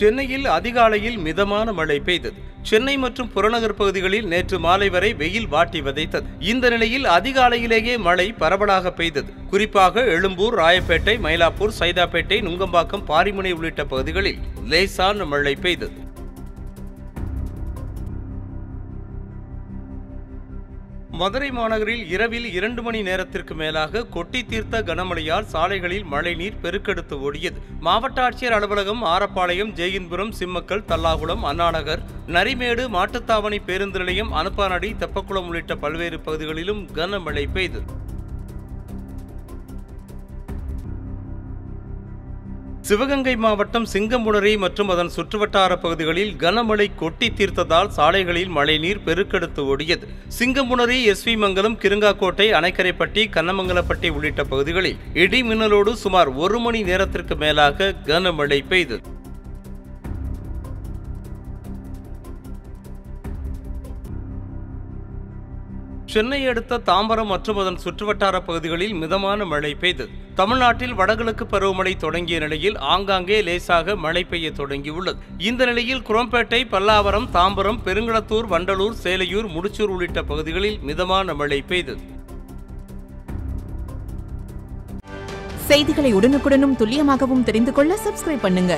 சென்னையில் அதிகாலையில் மிதமான மழை பெய்தது. சென்னை மற்றும் புறநகர் பகுதிகளில் நேற்று மாலை வரை வெயில் வாட்டி விதைத்தது. இந்த நிலையில் அதிகாலையிலேயே மழை பரவலாக பெய்தது. குறிப்பாக எழும்பூர் ராயப்பேட்டை மயிலாப்பூர் சைதாப்பேட்டை நுங்கம்பாக்கம் பாரிமுனை உள்ளிட்ட பகுதிகளில் லேசான மழை பெய்தது. மதுரை மாநகரில் இரவில் இரண்டு மணி நேரத்திற்கு மேலாக கொட்டி தீர்த்த கனமழையால் சாலைகளில் மழைநீர் பெருக்கெடுத்து ஓடியது. மாவட்ட ஆட்சியர் அலுவலகம் ஆரப்பாளையம் ஜெயின்புரம் சிம்மக்கல் தல்லாகுளம் அண்ணாநகர் நரிமேடு மாட்டுத்தாவணி பேருந்து நிலையம் அனுப்பானடி தெப்பக்குளம் உள்ளிட்ட பல்வேறு பகுதிகளிலும் கனமழை பெய்தது. சிவகங்கை மாவட்டம் சிங்கமுனரி மற்றும் அதன் சுற்றுவட்டார பகுதிகளில் கனமழை கொட்டி தீர்த்ததால் சாலைகளில் மழைநீர் பெருக்கெடுத்து ஓடியது. சிங்கமுனரி எஸ்வி மங்கலம் கிருங்காக்கோட்டை அணைக்கரைப்பட்டி கன்னமங்கலப்பட்டி உள்ளிட்ட பகுதிகளில் இடி மின்னலோடு சுமார் ஒரு மணி நேரத்திற்கு மேலாக கனமழை பெய்தது. சென்னை அடுத்த தாம்பரம் மற்றும் அதன் சுற்றுவட்டார பகுதிகளில் மிதமான மழை பெய்தது. தமிழ்நாட்டில் வடகிழக்கு பருவமழை தொடங்கிய நிலையில் ஆங்காங்கே லேசாக மழை பெய்ய தொடங்கியுள்ளது. இந்த நிலையில் குரோம்பேட்டை பல்லாவரம் தாம்பரம் பெருங்களத்தூர் வண்டலூர் சேலையூர் முடிச்சூர் உள்ளிட்ட பகுதிகளில் மிதமான மழை பெய்தது. செய்திகளை உடனுக்குடனும் துல்லியமாகவும் தெரிந்து கொள்ள சப்ஸ்கிரைப் பண்ணுங்க.